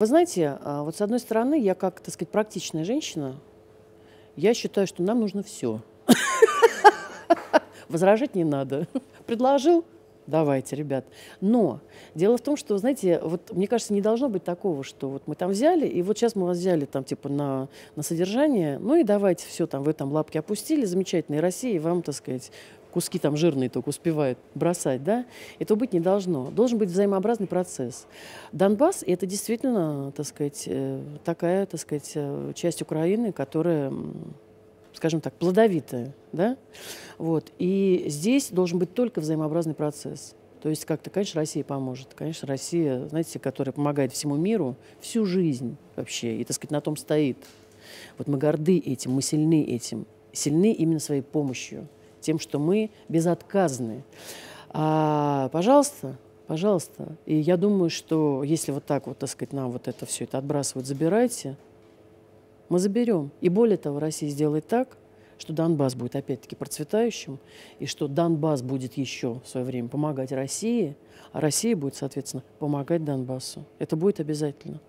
Вы знаете, а, вот с одной стороны, я как, так сказать, практичная женщина, я считаю, что нам нужно все. Возражать не надо. Предложил, давайте, ребят. Но дело в том, что, знаете, вот мне кажется, не должно быть такого, что вот мы там взяли, и вот сейчас мы вас взяли там типа на, на содержание, ну и давайте все там, вы там лапки опустили, замечательной России, вам, так сказать, куски там жирные только успевают бросать, да, этого быть не должно. Должен быть взаимообразный процесс. Донбасс – это действительно, так сказать, э, такая, так сказать, э, часть Украины, которая скажем так, плодовитая, да, вот, и здесь должен быть только взаимообразный процесс. То есть как-то, конечно, Россия поможет. Конечно, Россия, знаете, которая помогает всему миру всю жизнь вообще, и, так сказать, на том стоит. Вот мы горды этим, мы сильны этим. Сильны именно своей помощью, тем, что мы безотказны. А, пожалуйста, пожалуйста. И я думаю, что если вот так вот, так сказать, нам вот это все это отбрасывают, забирайте – мы заберем. И более того, Россия сделает так, что Донбасс будет опять-таки процветающим, и что Донбасс будет еще в свое время помогать России, а Россия будет, соответственно, помогать Донбассу. Это будет обязательно.